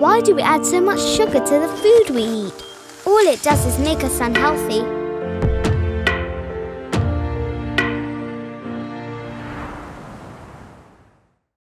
Why do we add so much sugar to the food we eat? All it does is make us unhealthy.